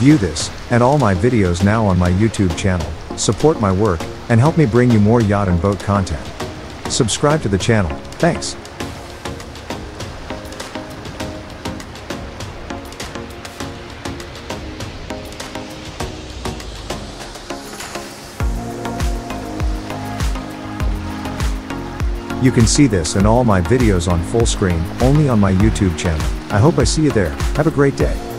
View this, and all my videos now on my YouTube channel, support my work, and help me bring you more yacht and boat content. Subscribe to the channel, thanks. You can see this and all my videos on full screen, only on my YouTube channel. I hope I see you there. Have a great day.